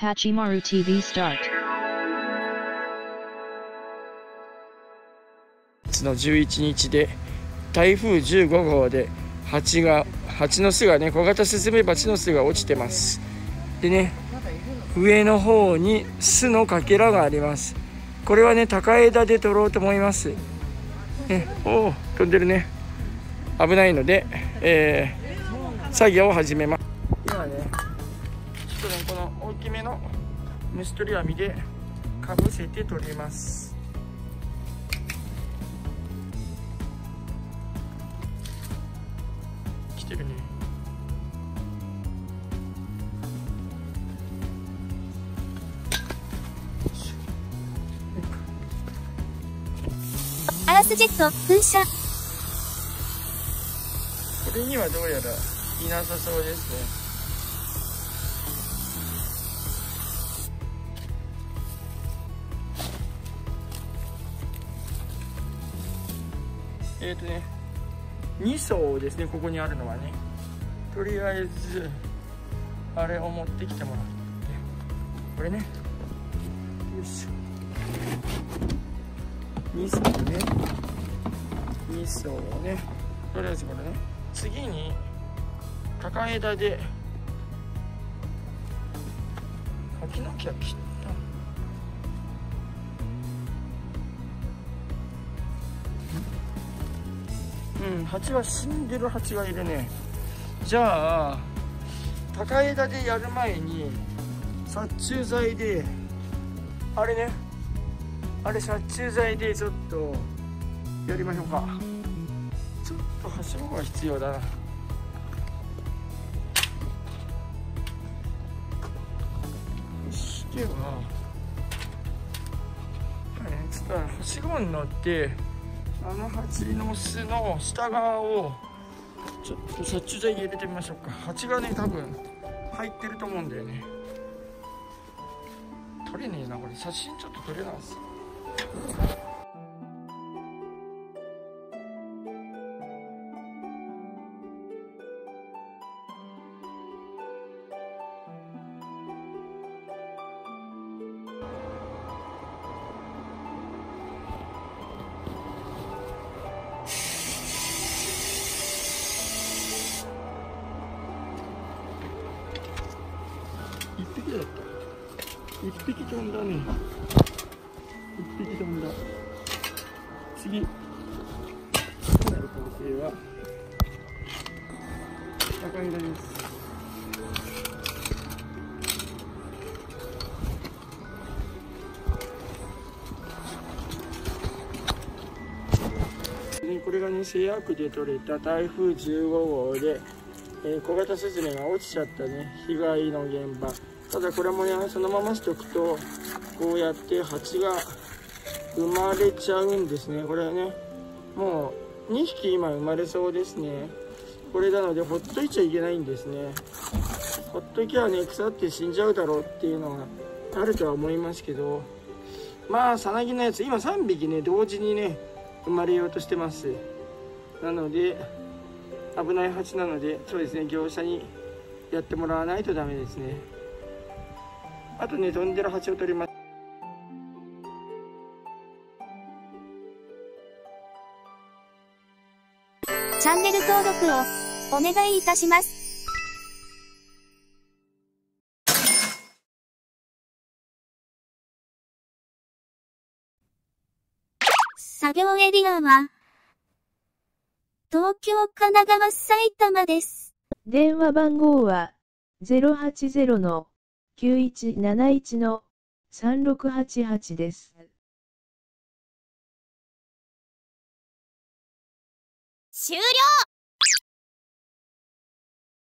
Hachimaru TV start. 月の11日で台風15号で蜂が蜂の巣がね小型スズメバチの巣が落ちてます。でね上の方に巣のかけらがあります。これはね高枝で取ろうと思います。ねおお飛んでるね。危ないので、えー作業を始めます。今ねちょっとねこの大きめの虫取り網でかぶせて取ります来てるね。アラスジェット噴射。これにはどうやらいなさそうですね。えっ、ー、とね2層ですねここにあるのはね。とりあえずあれを持ってきてもらって。これね。よいしょ。2層ね。2層をね。とりあえずこれね。次に高枝で柿の木は切った蜂は死んでる蜂がいるね。じゃあ高枝でやる前に殺虫剤であれね。あれ殺虫剤でちょっとやりましょうか。ちょっとはしごが必要だな。そしてははいちょっとはしごに乗ってあの蜂の巣の下側をちょっと殺虫剤入れてみましょうか。蜂がね多分入ってると思うんだよね。撮れねえなこれ。写真ちょっと撮れないっす一匹飛んだね。一匹飛んだ。次。次なる光景は高枝です。これが西予区で取れた台風15号で、えー、小型スズメが落ちちゃったね。被害の現場。ただこれもねそのまましておくとこうやって蜂が生まれちゃうんですね。これはねもう2匹今生まれそうですね。これなのでほっといちゃいけないんですね。ほっときゃね腐って死んじゃうだろうっていうのがあるとは思いますけどまあさなぎのやつ今3匹ね同時にね生まれようとしてます。なので危ない蜂なのでそうですね業者にやってもらわないとダメですね。あとね飛んでる蜂を取りますチャンネル登録をお願いいたします。作業エリアは、東京、神奈川、埼玉です。電話番号は9171の3688です。終了